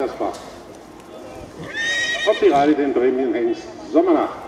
Das war. Auf die Reihe den Bremen Hengst Sommernacht.